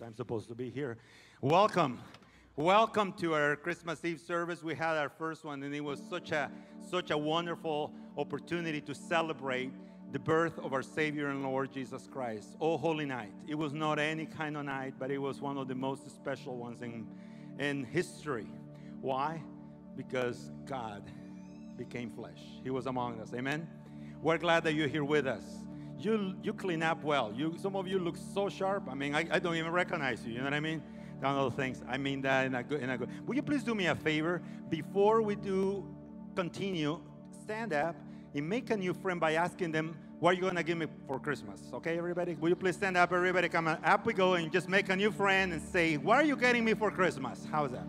I'm supposed to be here. Welcome. Welcome to our Christmas Eve service. We had our first one, and it was such a such a wonderful opportunity to celebrate the birth of our Savior and Lord Jesus Christ. Oh, holy night! It was not any kind of night, but it was one of the most special ones in in history. Why? Because God became flesh. He was among us. Amen. We're glad that you're here with us. You you clean up well. You some of you look so sharp. I mean, I, I don't even recognize you. You know what I mean? Down those things. I mean that in a good in a good. Will you please do me a favor before we do continue? Stand up and make a new friend by asking them, What are you going to give me for Christmas? Okay, everybody? Will you please stand up? Everybody, come. Up we go and just make a new friend and say, What are you getting me for Christmas? How's that?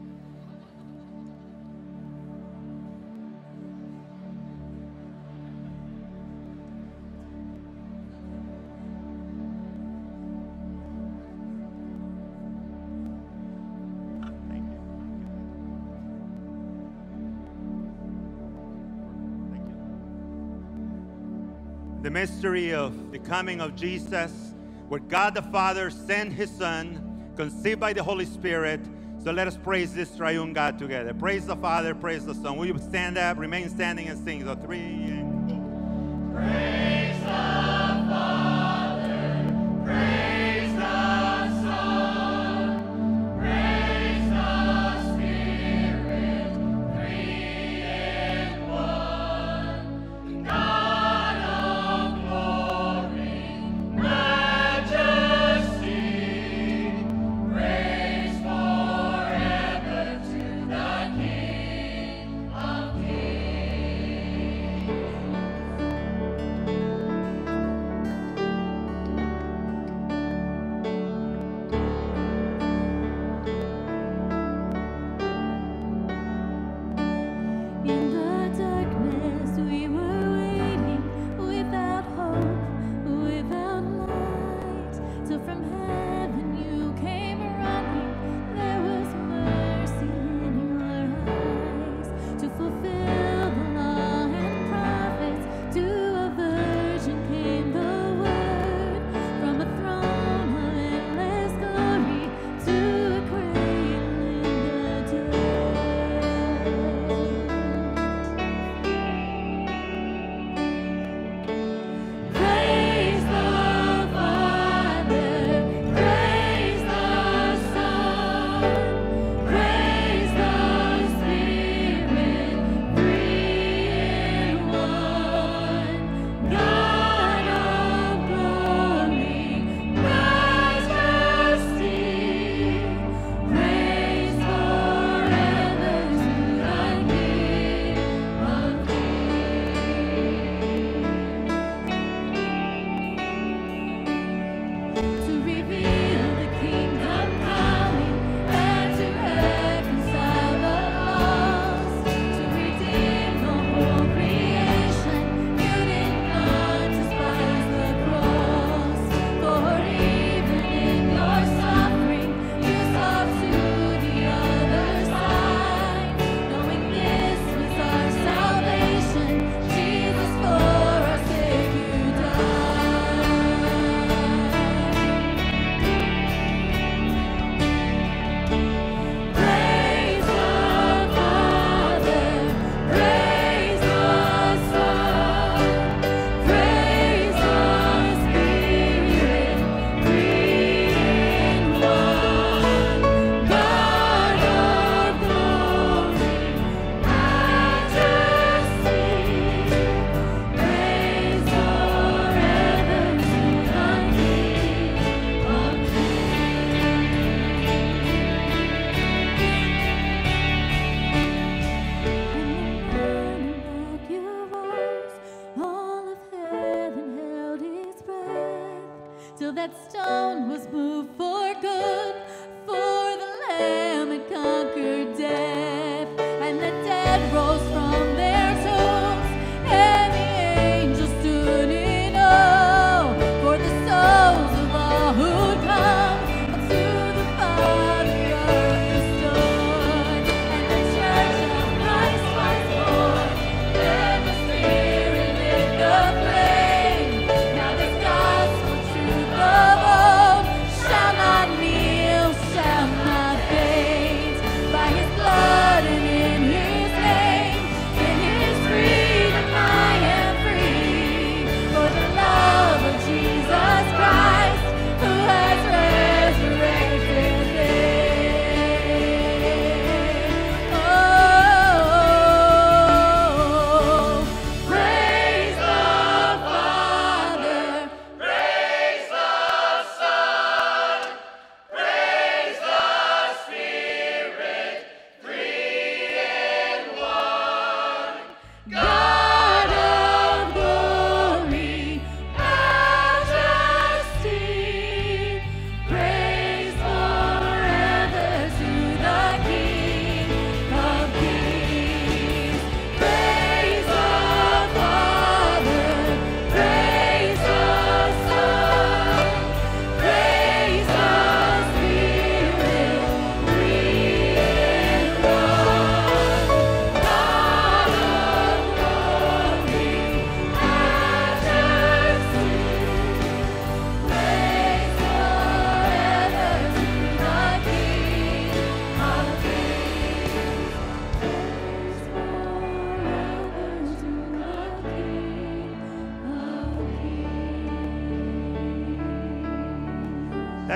The mystery of the coming of Jesus, where God the Father sent his Son, conceived by the Holy Spirit. So let us praise this triune God together. Praise the Father, praise the Son. Will you stand up, remain standing, and sing the three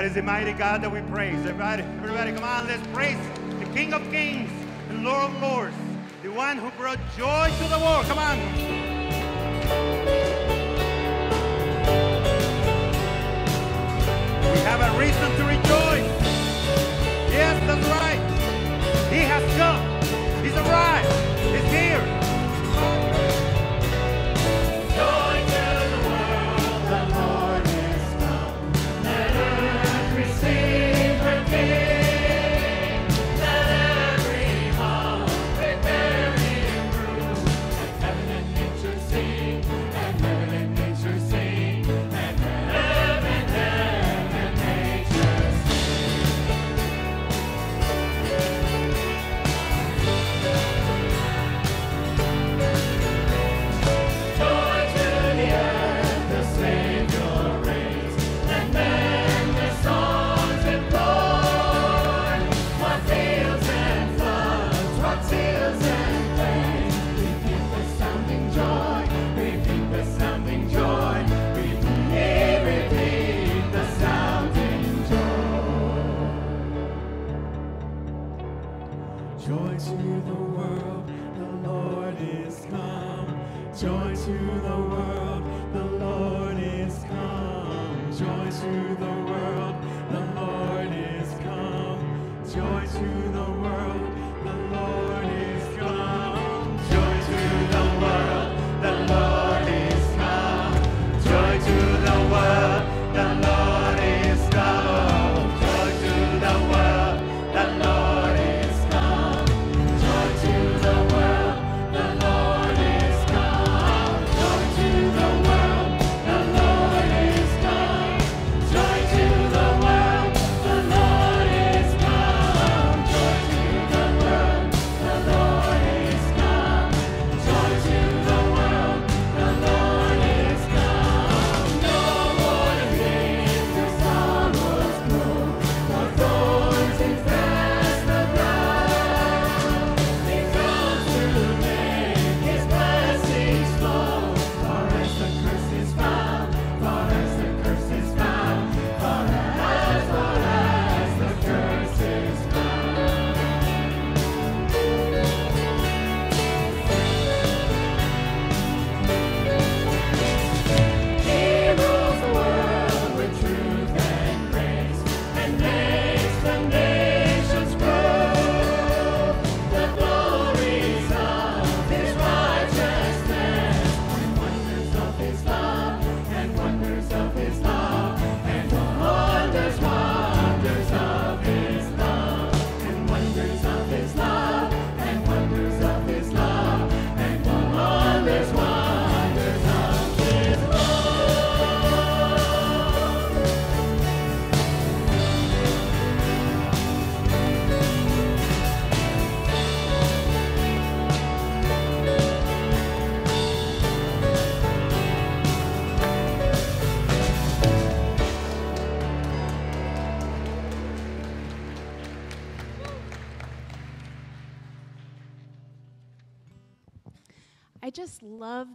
is the mighty God that we praise. Everybody, everybody, come on, let's praise the King of Kings and Lord of Lords, the one who brought joy to the world. Come on.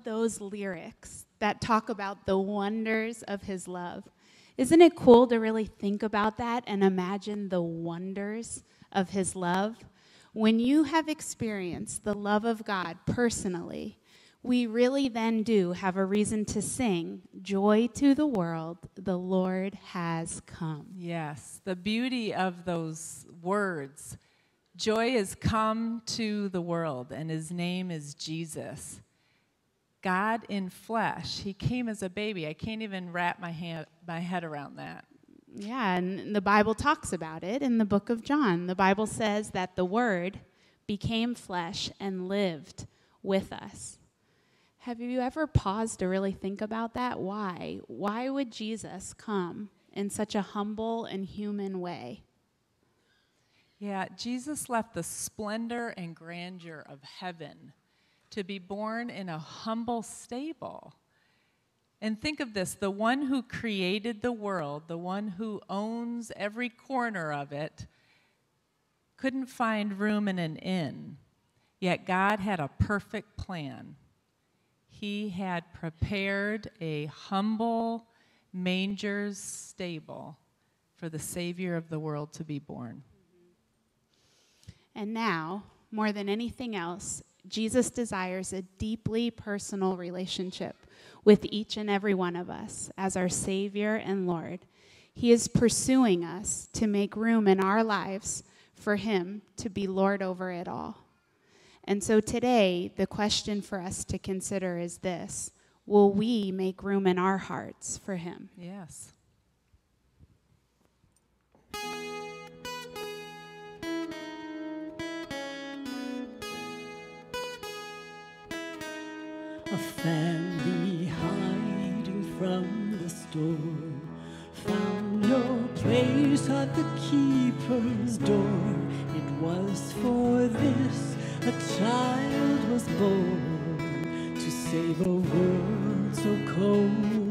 Those lyrics that talk about the wonders of his love. Isn't it cool to really think about that and imagine the wonders of his love? When you have experienced the love of God personally, we really then do have a reason to sing, Joy to the world, the Lord has come. Yes, the beauty of those words. Joy has come to the world, and his name is Jesus. God in flesh. He came as a baby. I can't even wrap my, hand, my head around that. Yeah, and the Bible talks about it in the book of John. The Bible says that the Word became flesh and lived with us. Have you ever paused to really think about that? Why? Why would Jesus come in such a humble and human way? Yeah, Jesus left the splendor and grandeur of heaven to be born in a humble stable. And think of this the one who created the world, the one who owns every corner of it, couldn't find room in an inn. Yet God had a perfect plan. He had prepared a humble manger's stable for the Savior of the world to be born. And now, more than anything else, Jesus desires a deeply personal relationship with each and every one of us as our Savior and Lord. He is pursuing us to make room in our lives for Him to be Lord over it all. And so today, the question for us to consider is this Will we make room in our hearts for Him? Yes. Sandy hiding from the storm Found no place at the keeper's door. It was for this a child was born To save a world so cold.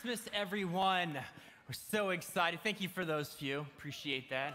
Christmas, everyone. We're so excited. Thank you for those few. Appreciate that.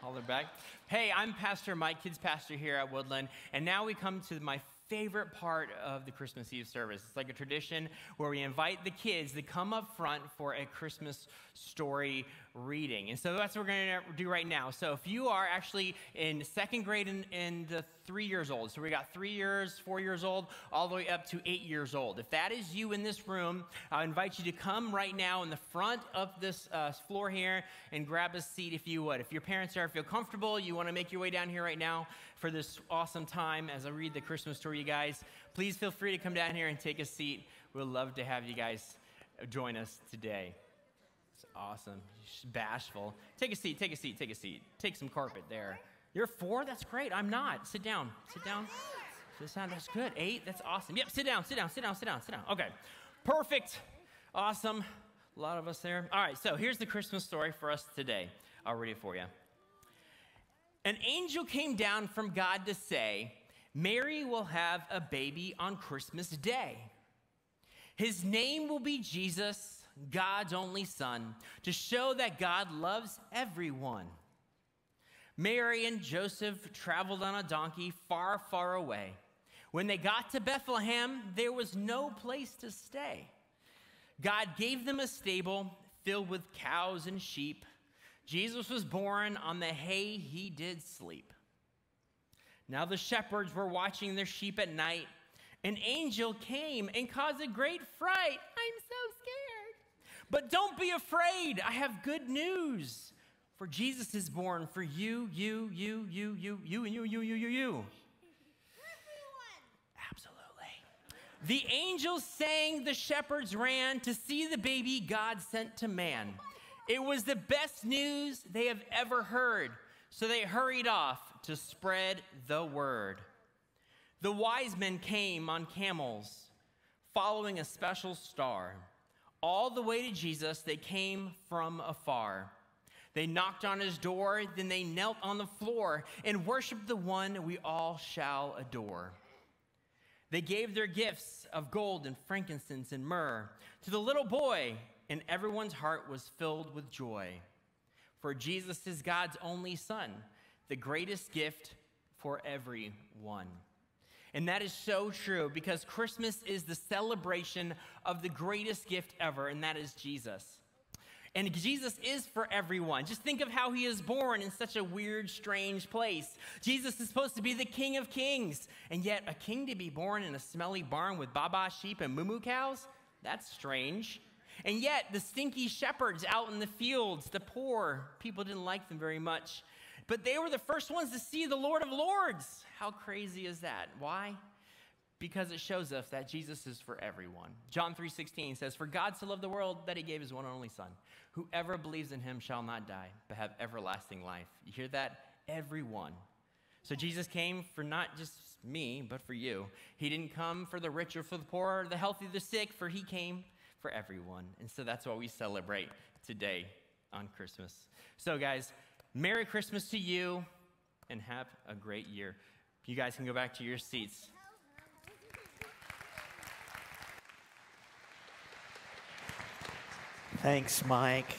Holler back. Hey, I'm Pastor Mike, kids pastor here at Woodland, and now we come to my favorite part of the Christmas Eve service. It's like a tradition where we invite the kids to come up front for a Christmas story reading. And so that's what we're going to do right now. So if you are actually in second grade and, and the three years old, so we got three years, four years old, all the way up to eight years old. If that is you in this room, I invite you to come right now in the front of this uh, floor here and grab a seat if you would. If your parents are feel comfortable, you want to make your way down here right now for this awesome time as I read the Christmas story, you guys, please feel free to come down here and take a seat. We'd love to have you guys join us today. It's awesome. Bashful. Take a seat, take a seat, take a seat. Take some carpet there. You're four? That's great. I'm not. Sit down. Sit down. Sit down. That's good. Eight? That's awesome. Yep, sit down, sit down, sit down, sit down, sit down. Okay. Perfect. Awesome. A lot of us there. All right, so here's the Christmas story for us today. I'll read it for you. An angel came down from God to say, Mary will have a baby on Christmas Day. His name will be Jesus God's only son, to show that God loves everyone. Mary and Joseph traveled on a donkey far, far away. When they got to Bethlehem, there was no place to stay. God gave them a stable filled with cows and sheep. Jesus was born on the hay he did sleep. Now the shepherds were watching their sheep at night. An angel came and caused a great fright. I'm so scared. but don't be afraid. I have good news. For Jesus is born for you, you, you, you, you, you, and you, you, you, you, you. Absolutely. The angels sang, the shepherds ran to see the baby God sent to man. It was the best news they have ever heard, so they hurried off to spread the word. The wise men came on camels, following a special star all the way to Jesus, they came from afar. They knocked on his door, then they knelt on the floor and worshiped the one we all shall adore. They gave their gifts of gold and frankincense and myrrh to the little boy, and everyone's heart was filled with joy. For Jesus is God's only Son, the greatest gift for everyone. And that is so true because Christmas is the celebration of the greatest gift ever, and that is Jesus. And Jesus is for everyone. Just think of how he is born in such a weird, strange place. Jesus is supposed to be the king of kings, and yet a king to be born in a smelly barn with baba sheep and moo cows? That's strange. And yet, the stinky shepherds out in the fields, the poor, people didn't like them very much. But they were the first ones to see the Lord of Lords. How crazy is that? Why? Because it shows us that Jesus is for everyone. John 3:16 says, "For God so loved the world that he gave his one and only son. Whoever believes in him shall not die, but have everlasting life." You hear that? Everyone. So Jesus came for not just me, but for you. He didn't come for the rich or for the poor, or the healthy the sick, for he came for everyone. And so that's what we celebrate today on Christmas. So guys, Merry Christmas to you and have a great year. You guys can go back to your seats. Thanks, Mike.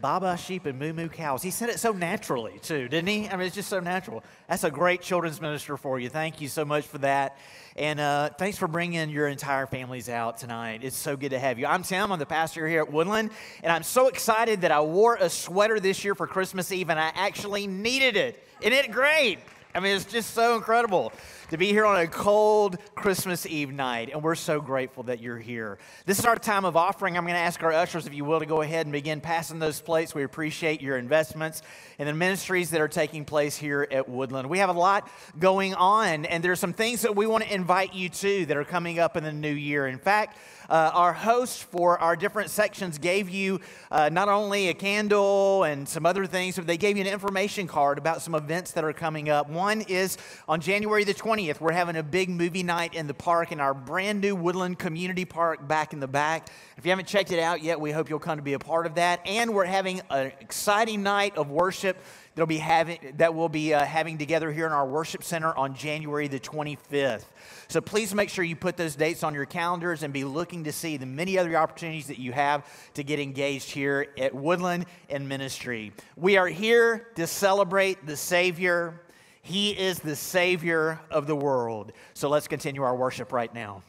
Baba sheep and moo moo cows. He said it so naturally, too, didn't he? I mean, it's just so natural. That's a great children's minister for you. Thank you so much for that. And uh, thanks for bringing your entire families out tonight. It's so good to have you. I'm Tim. I'm the pastor here at Woodland. And I'm so excited that I wore a sweater this year for Christmas Eve, and I actually needed it. Isn't it great? I mean, it's just so incredible to be here on a cold Christmas Eve night, and we're so grateful that you're here. This is our time of offering. I'm going to ask our ushers, if you will, to go ahead and begin passing those plates. We appreciate your investments in the ministries that are taking place here at Woodland. We have a lot going on, and there are some things that we want to invite you to that are coming up in the new year. In fact, uh, our host for our different sections gave you uh, not only a candle and some other things, but they gave you an information card about some events that are coming up. One is on January the 20th, we're having a big movie night in the park in our brand new Woodland Community Park back in the back. If you haven't checked it out yet, we hope you'll come to be a part of that. And we're having an exciting night of worship that'll be having, that we'll be uh, having together here in our worship center on January the 25th. So please make sure you put those dates on your calendars and be looking to see the many other opportunities that you have to get engaged here at Woodland and Ministry. We are here to celebrate the Savior. He is the Savior of the world. So let's continue our worship right now.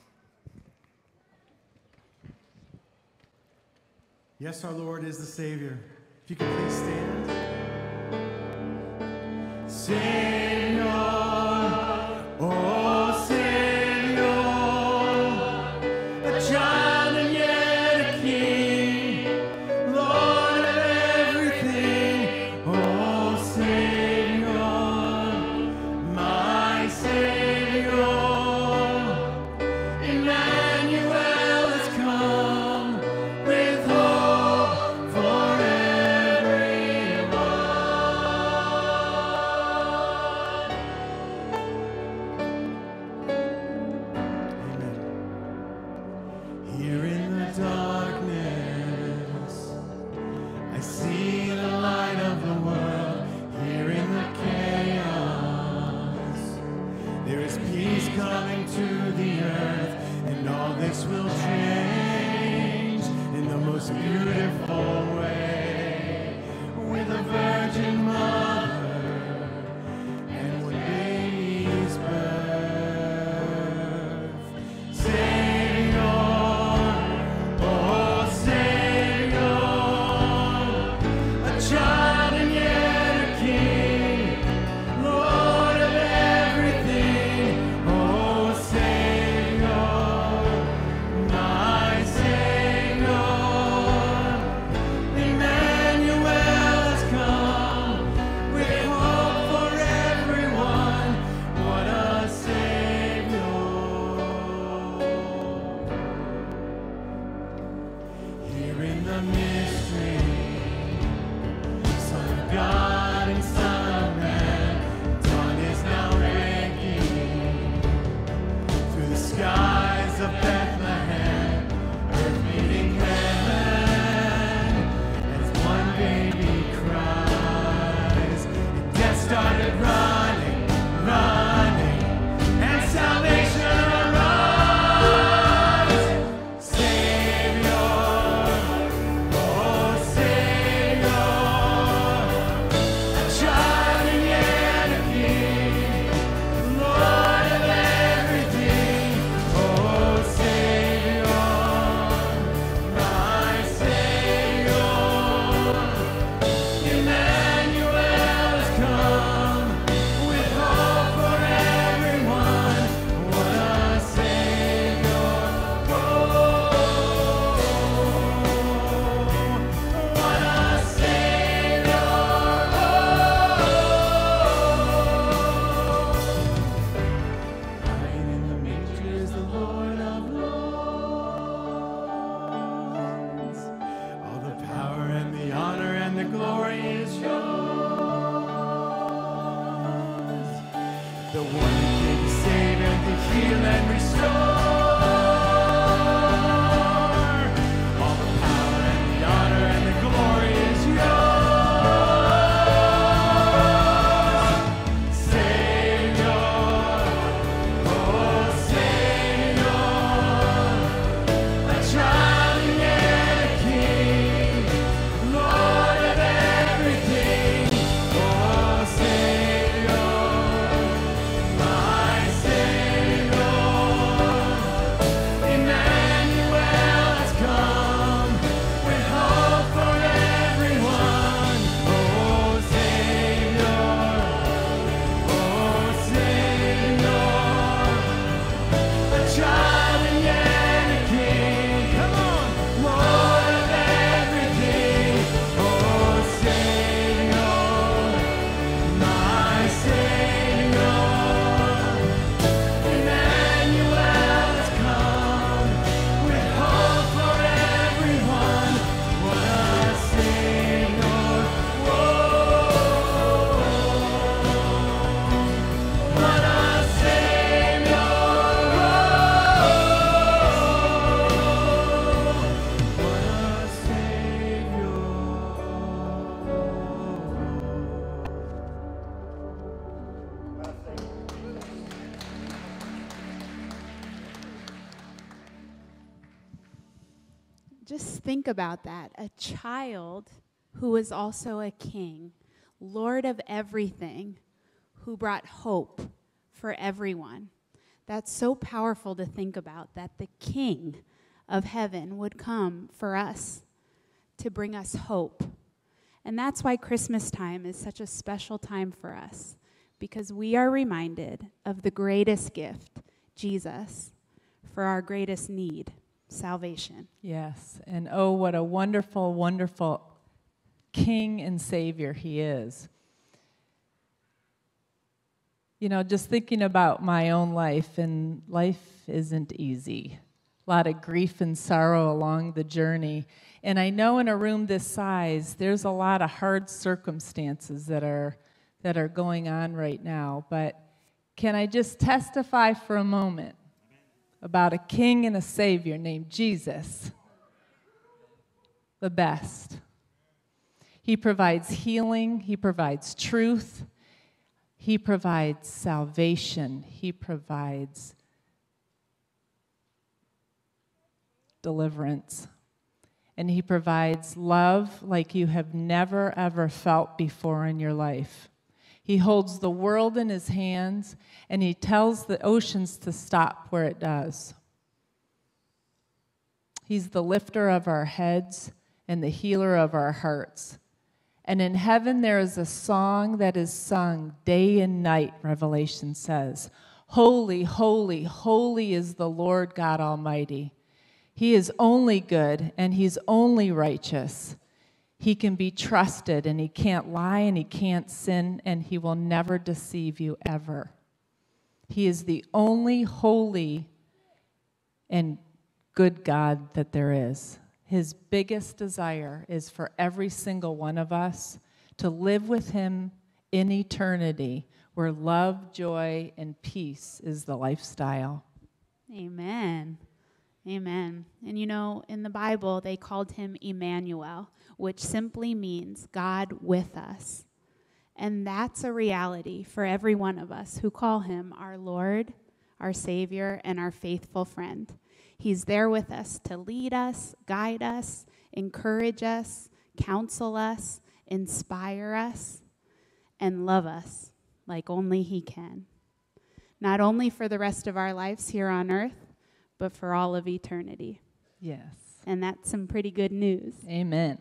Yes, our Lord is the Savior. If you could please stand. Savior. think about that. A child who was also a king, Lord of everything, who brought hope for everyone. That's so powerful to think about that the King of heaven would come for us to bring us hope. And that's why Christmas time is such a special time for us because we are reminded of the greatest gift, Jesus, for our greatest need salvation. Yes. And oh, what a wonderful, wonderful King and Savior He is. You know, just thinking about my own life, and life isn't easy. A lot of grief and sorrow along the journey. And I know in a room this size, there's a lot of hard circumstances that are, that are going on right now. But can I just testify for a moment about a king and a savior named Jesus? The best. He provides healing, He provides truth, He provides salvation, He provides deliverance. And He provides love like you have never, ever felt before in your life. He holds the world in His hands and He tells the oceans to stop where it does. He's the lifter of our heads and the healer of our hearts. And in heaven, there is a song that is sung day and night, Revelation says. Holy, holy, holy is the Lord God Almighty. He is only good and he's only righteous. He can be trusted and he can't lie and he can't sin and he will never deceive you ever. He is the only holy and good God that there is. His biggest desire is for every single one of us to live with him in eternity where love, joy, and peace is the lifestyle. Amen. Amen. And you know, in the Bible, they called him Emmanuel, which simply means God with us. And that's a reality for every one of us who call him our Lord, our Savior, and our faithful friend. He's there with us to lead us, guide us, encourage us, counsel us, inspire us, and love us like only He can. Not only for the rest of our lives here on earth, but for all of eternity. Yes. And that's some pretty good news. Amen.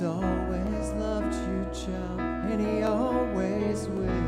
Always loved you, child, and he always will.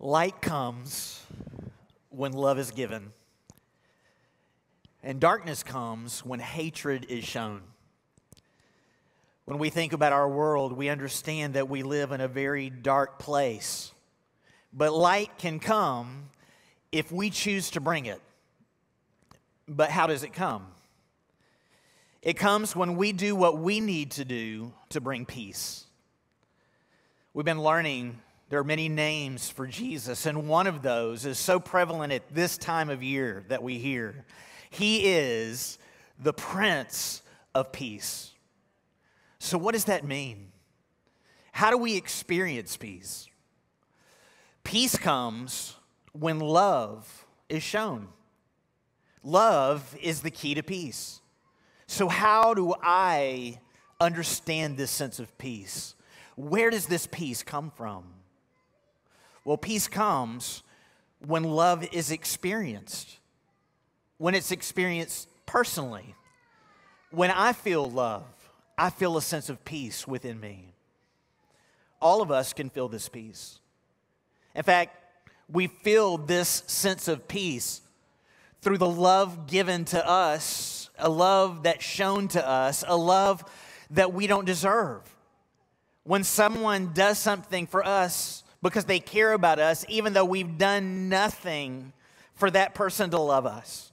Light comes when love is given, and darkness comes when hatred is shown. When we think about our world, we understand that we live in a very dark place. But light can come if we choose to bring it. But how does it come? It comes when we do what we need to do to bring peace. We've been learning there are many names for Jesus, and one of those is so prevalent at this time of year that we hear. He is the Prince of Peace. So, what does that mean? How do we experience peace? Peace comes when love is shown. Love is the key to peace. So, how do I understand this sense of peace? Where does this peace come from? Well, peace comes when love is experienced, when it's experienced personally. When I feel love, I feel a sense of peace within me. All of us can feel this peace. In fact, we feel this sense of peace through the love given to us, a love that's shown to us, a love that we don't deserve when someone does something for us because they care about us, even though we've done nothing for that person to love us,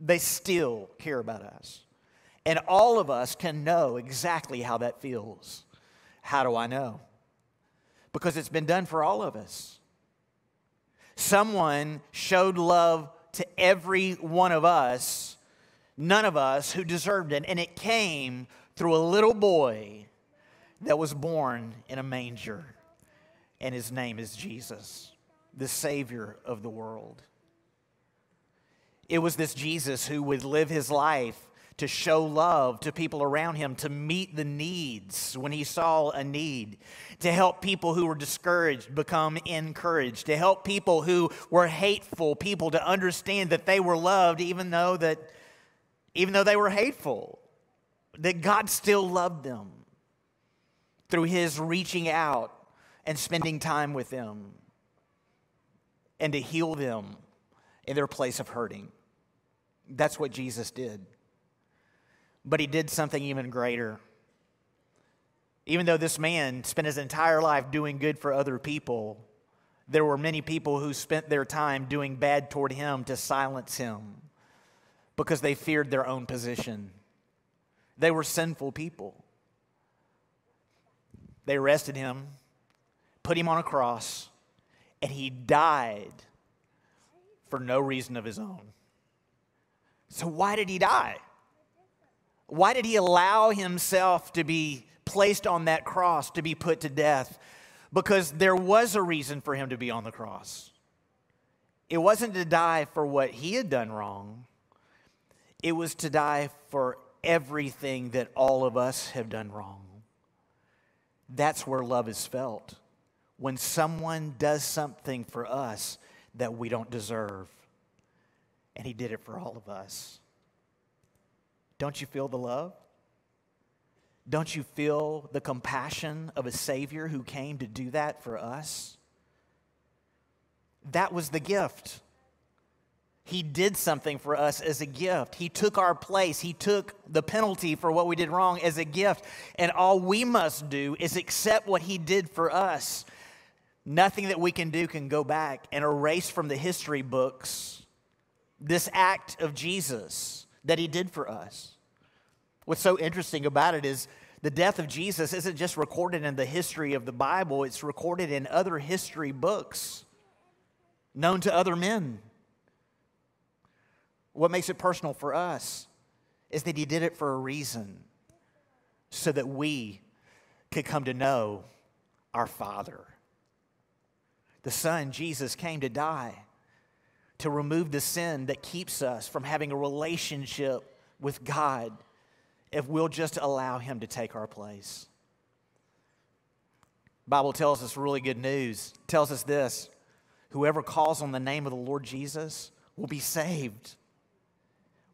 they still care about us. And all of us can know exactly how that feels. How do I know? Because it's been done for all of us. Someone showed love to every one of us, none of us who deserved it, and it came through a little boy that was born in a manger, and his name is Jesus, the Savior of the world. It was this Jesus who would live his life to show love to people around him, to meet the needs when he saw a need, to help people who were discouraged become encouraged, to help people who were hateful people to understand that they were loved even though that even though they were hateful, that God still loved them through his reaching out and spending time with them and to heal them in their place of hurting. That's what Jesus did. But he did something even greater. Even though this man spent his entire life doing good for other people, there were many people who spent their time doing bad toward him to silence him because they feared their own position. They were sinful people. They arrested him, put him on a cross, and he died for no reason of his own. So, why did he die? Why did he allow himself to be placed on that cross, to be put to death? Because there was a reason for him to be on the cross. It wasn't to die for what he had done wrong, it was to die for everything that all of us have done wrong. That's where love is felt. When someone does something for us that we don't deserve. And he did it for all of us. Don't you feel the love? Don't you feel the compassion of a Savior who came to do that for us? That was the gift. He did something for us as a gift. He took our place. He took the penalty for what we did wrong as a gift. And all we must do is accept what He did for us. Nothing that we can do can go back and erase from the history books this act of Jesus that He did for us. What's so interesting about it is the death of Jesus isn't just recorded in the history of the Bible, it's recorded in other history books known to other men. What makes it personal for us is that He did it for a reason so that we could come to know our Father. The Son, Jesus, came to die to remove the sin that keeps us from having a relationship with God if we'll just allow Him to take our place. Bible tells us really good news. It tells us this whoever calls on the name of the Lord Jesus will be saved.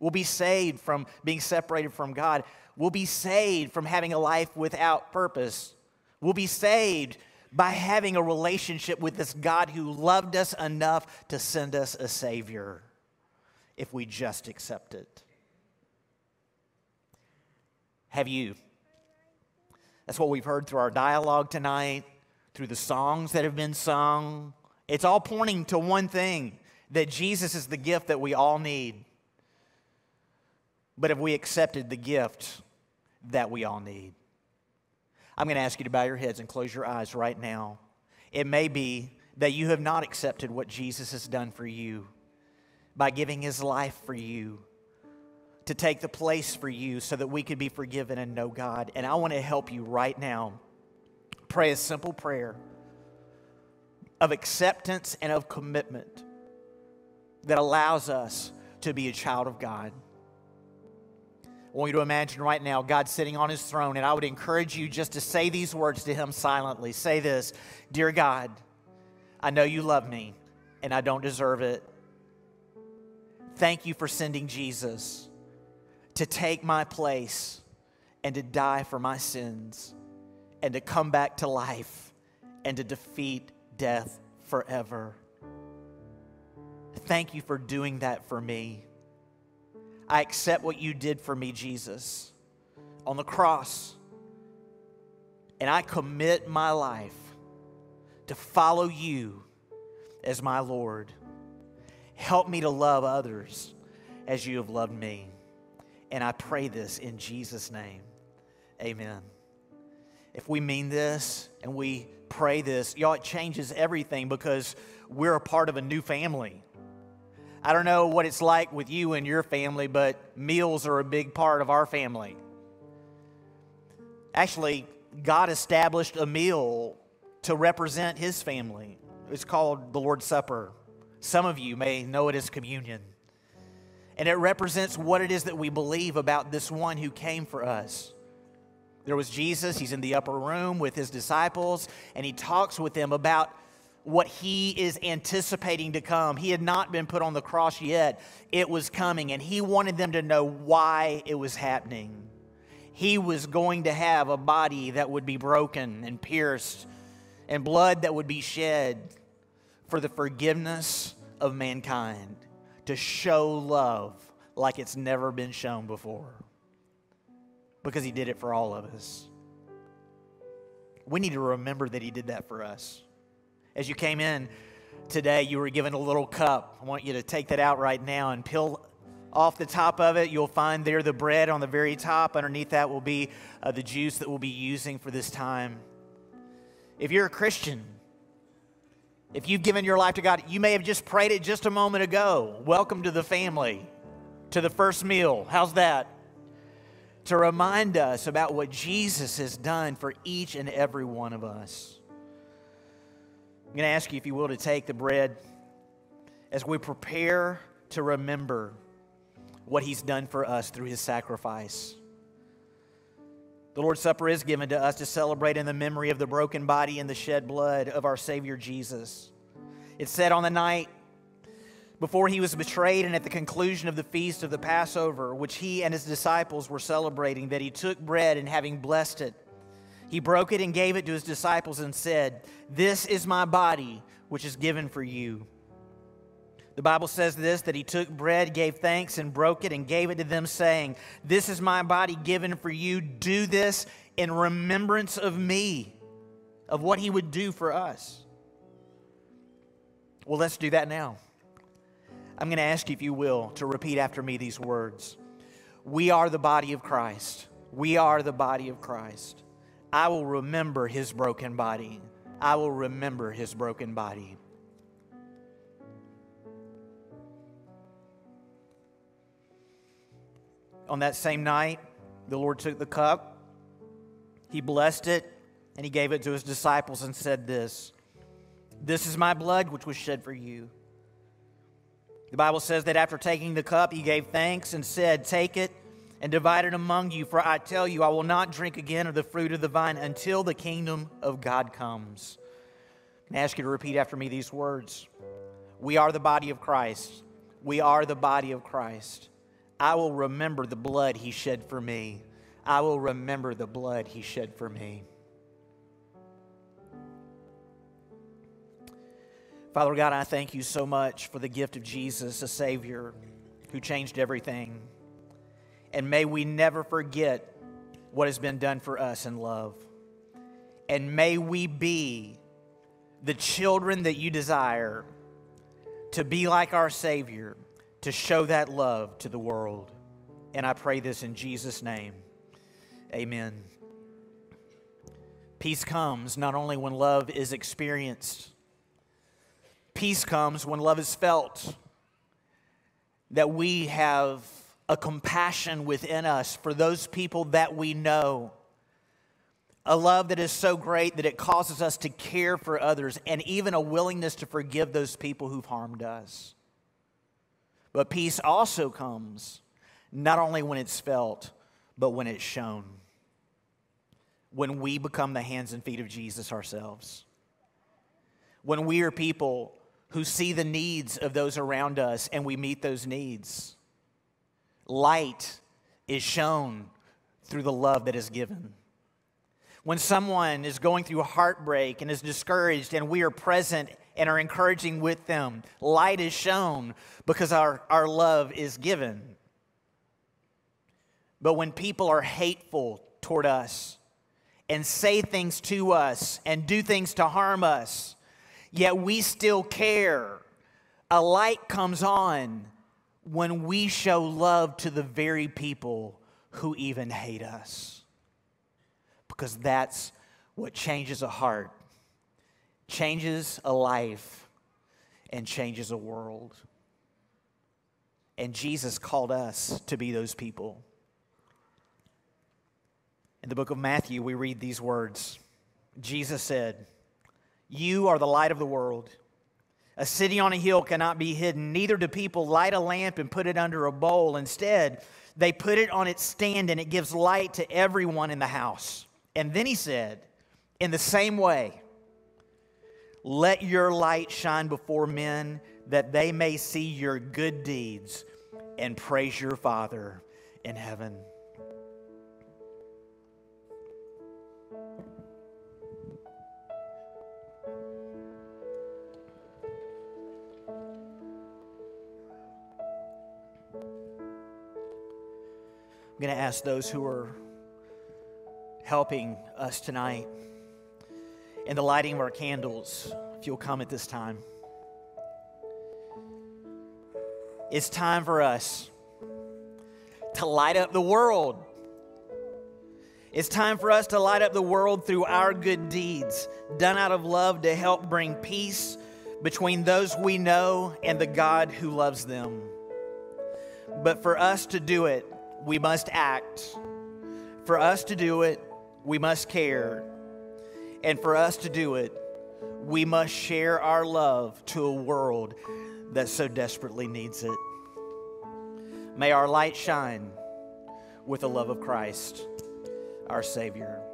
We'll be saved from being separated from God. We'll be saved from having a life without purpose. We'll be saved by having a relationship with this God who loved us enough to send us a Savior if we just accept it. Have you? That's what we've heard through our dialogue tonight, through the songs that have been sung. It's all pointing to one thing that Jesus is the gift that we all need. But have we accepted the gift that we all need? I'm going to ask you to bow your heads and close your eyes right now. It may be that you have not accepted what Jesus has done for you by giving his life for you to take the place for you so that we could be forgiven and know God. And I want to help you right now. Pray a simple prayer of acceptance and of commitment that allows us to be a child of God. I want you to imagine right now God sitting on his throne, and I would encourage you just to say these words to him silently. Say this Dear God, I know you love me, and I don't deserve it. Thank you for sending Jesus to take my place and to die for my sins and to come back to life and to defeat death forever. Thank you for doing that for me. I accept what you did for me, Jesus, on the cross. And I commit my life to follow you as my Lord. Help me to love others as you have loved me. And I pray this in Jesus' name. Amen. If we mean this and we pray this, y'all, it changes everything because we're a part of a new family. I don't know what it's like with you and your family, but meals are a big part of our family. Actually, God established a meal to represent his family. It's called the Lord's Supper. Some of you may know it as communion. And it represents what it is that we believe about this one who came for us. There was Jesus, he's in the upper room with his disciples, and he talks with them about what he is anticipating to come. He had not been put on the cross yet, it was coming, and he wanted them to know why it was happening. He was going to have a body that would be broken and pierced, and blood that would be shed for the forgiveness of mankind, to show love like it's never been shown before. Because he did it for all of us. We need to remember that he did that for us. As you came in today, you were given a little cup. I want you to take that out right now and peel off the top of it. You'll find there the bread on the very top. Underneath that will be uh, the juice that we'll be using for this time. If you're a Christian, if you've given your life to God, you may have just prayed it just a moment ago. Welcome to the family, to the first meal. How's that? To remind us about what Jesus has done for each and every one of us. I'm going to ask you, if you will, to take the bread as we prepare to remember what He's done for us through His sacrifice. The Lord's Supper is given to us to celebrate in the memory of the broken body and the shed blood of our Savior Jesus. It said on the night before he was betrayed and at the conclusion of the feast of the Passover, which he and his disciples were celebrating, that he took bread and having blessed it, he broke it and gave it to his disciples and said, This is my body, which is given for you. The Bible says this that he took bread, gave thanks, and broke it and gave it to them, saying, This is my body given for you. Do this in remembrance of me, of what he would do for us. Well, let's do that now. I'm going to ask you, if you will, to repeat after me these words We are the body of Christ. We are the body of Christ. I will remember his broken body. I will remember his broken body. On that same night, the Lord took the cup, he blessed it, and he gave it to his disciples and said, This, this is my blood which was shed for you. The Bible says that after taking the cup, he gave thanks and said, Take it and divided among you. For I tell you, I will not drink again of the fruit of the vine until the kingdom of God comes. I ask you to repeat after me these words We are the body of Christ. We are the body of Christ. I will remember the blood he shed for me. I will remember the blood he shed for me. Father God, I thank you so much for the gift of Jesus, a Savior who changed everything. And may we never forget what has been done for us in love. And may we be the children that you desire to be like our Savior, to show that love to the world. And I pray this in Jesus' name. Amen. Peace comes not only when love is experienced, peace comes when love is felt. That we have a compassion within us for those people that we know. A love that is so great that it causes us to care for others and even a willingness to forgive those people who've harmed us. But peace also comes not only when it's felt, but when it's shown. When we become the hands and feet of Jesus ourselves. When we are people who see the needs of those around us and we meet those needs. Light is shown through the love that is given. When someone is going through a heartbreak and is discouraged, and we are present and are encouraging with them, light is shown because our, our love is given. But when people are hateful toward us and say things to us and do things to harm us, yet we still care, a light comes on when we show love to the very people who even hate us. Because that's what changes a heart, changes a life, and changes a world. And Jesus called us to be those people. In the book of Matthew, we read these words Jesus said, You are the light of the world. A city on a hill cannot be hidden, neither do people light a lamp and put it under a bowl. Instead, they put it on its stand and it gives light to everyone in the house. And then he said, In the same way, let your light shine before men that they may see your good deeds and praise your Father in heaven. I'm going to ask those who are helping us tonight in the lighting of our candles if you'll come at this time. It's time for us to light up the world. It's time for us to light up the world through our good deeds, done out of love to help bring peace between those we know and the God who loves them. But for us to do it, we must act. For us to do it, we must care. And for us to do it, we must share our love to a world that so desperately needs it. May our light shine with the love of Christ, our Savior.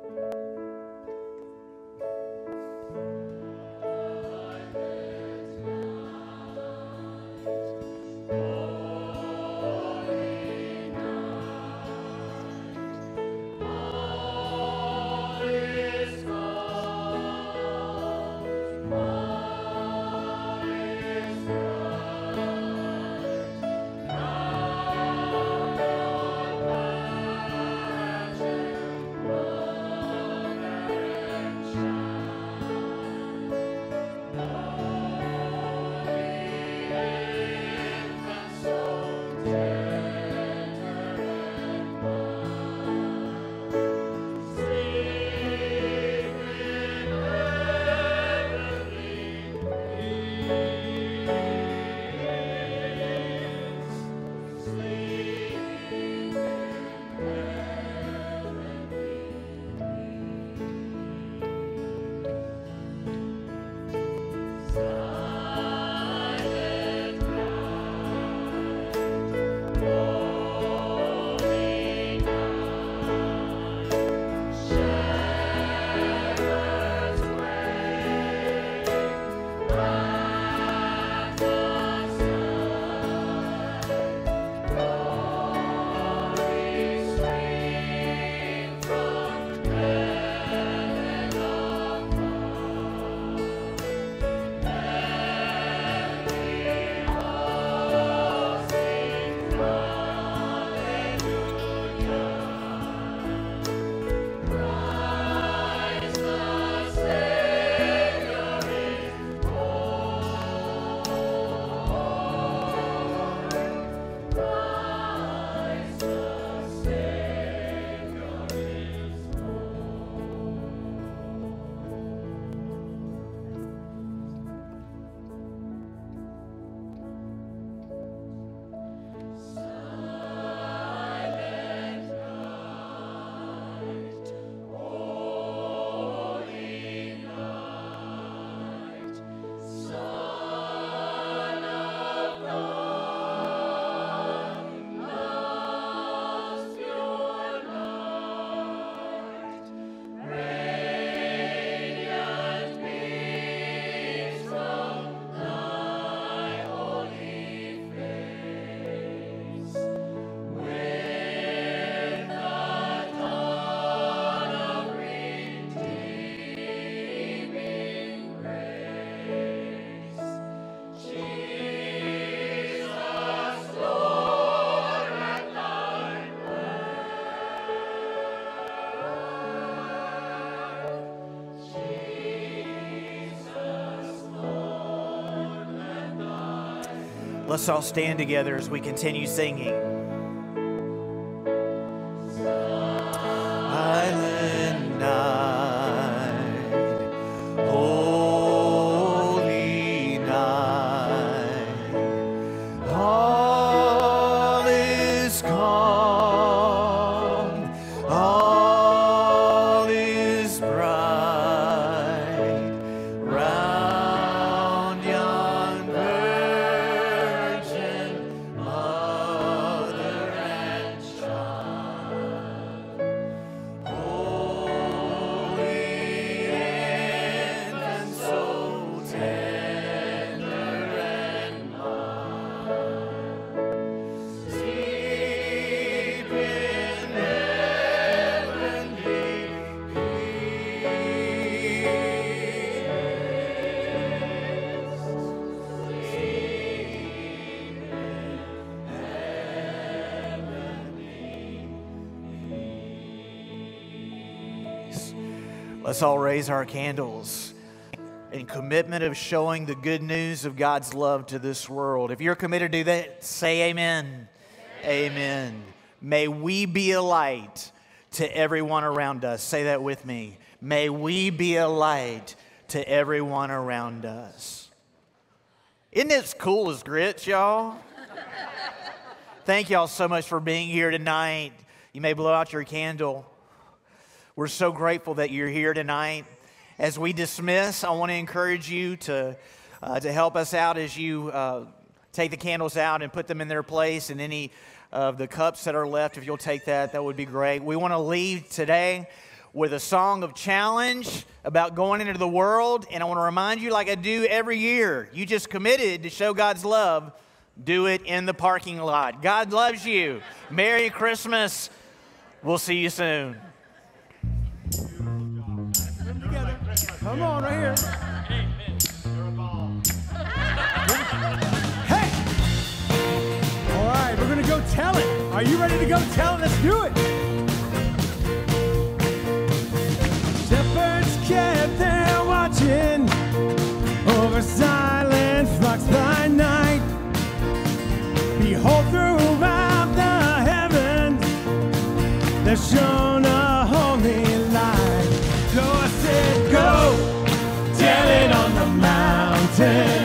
Let's all stand together as we continue singing. Let's all raise our candles in commitment of showing the good news of God's love to this world. If you're committed to do that, say amen. Amen. May we be a light to everyone around us. Say that with me. May we be a light to everyone around us. Isn't this cool as grits, y'all? Thank y'all so much for being here tonight. You may blow out your candle. We're so grateful that you're here tonight. As we dismiss, I want to encourage you to, uh, to help us out as you uh, take the candles out and put them in their place, and any of the cups that are left, if you'll take that, that would be great. We want to leave today with a song of challenge about going into the world, and I want to remind you, like I do every year, you just committed to show God's love. Do it in the parking lot. God loves you. Merry Christmas. We'll see you soon. Come on, right here. Hey! All right, we're gonna go tell it. Are you ready to go tell it? Let's do it. Shepherds kept their watching over silent flocks by night. Behold, throughout the heavens there shone a mountain,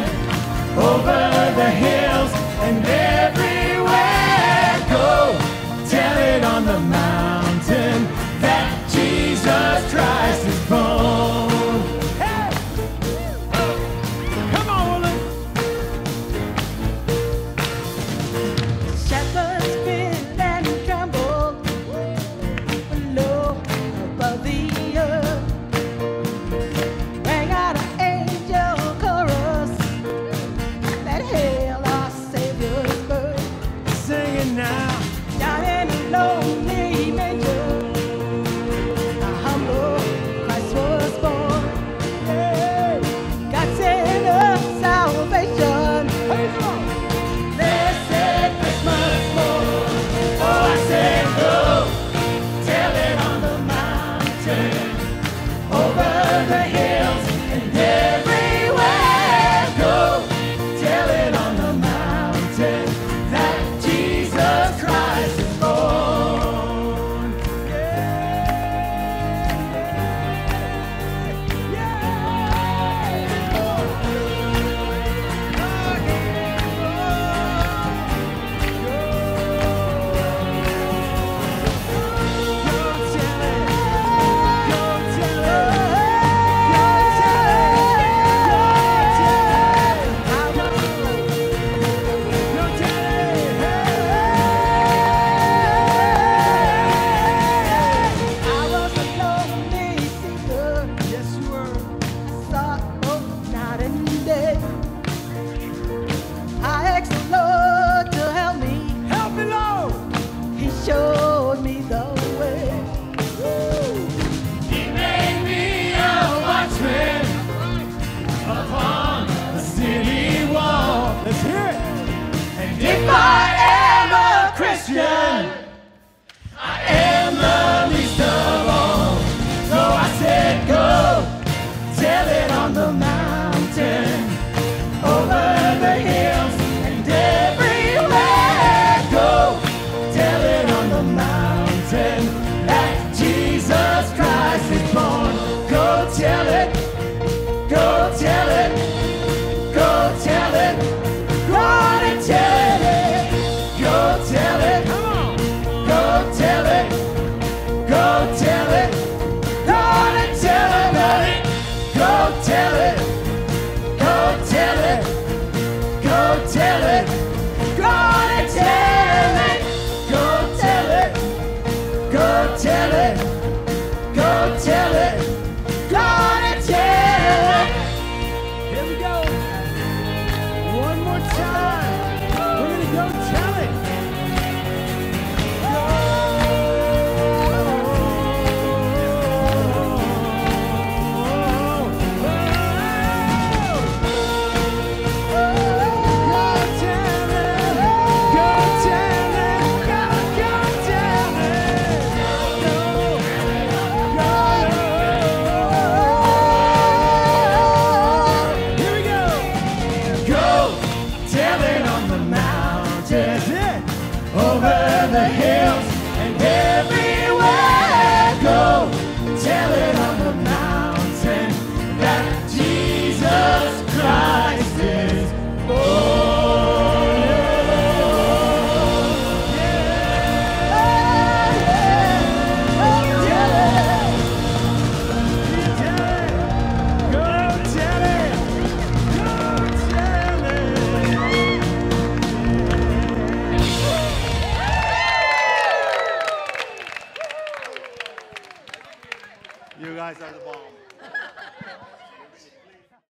tell it.